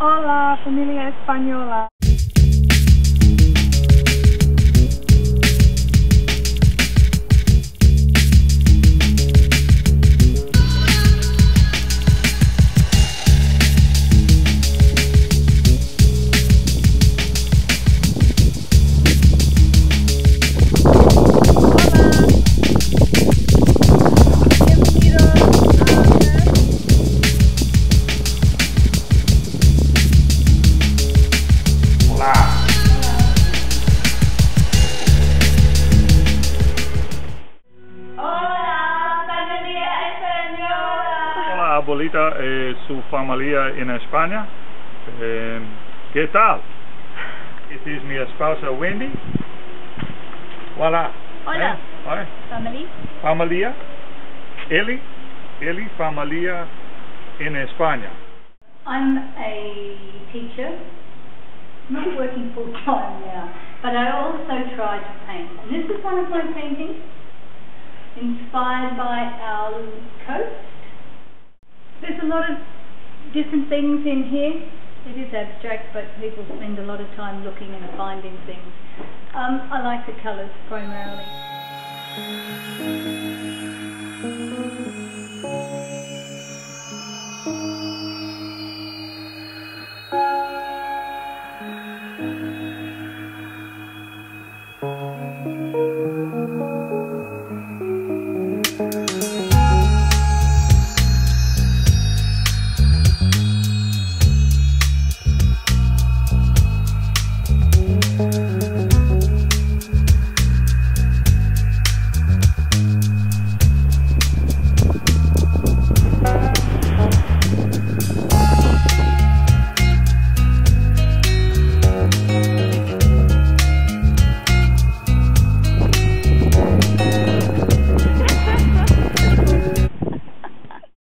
Hola, familia española. Abuelita, eh, su familia en España. Eh, ¿Qué tal? Esta es mi esposa Wendy. Hola. Hola. Eh. Family. Familia. Eli. Eli, familia en España. I'm a teacher, not working full time now, but I also try to paint. And this is one of my paintings, inspired by our a lot of different things in here. It is abstract, but people spend a lot of time looking and finding things. Um, I like the colours primarily.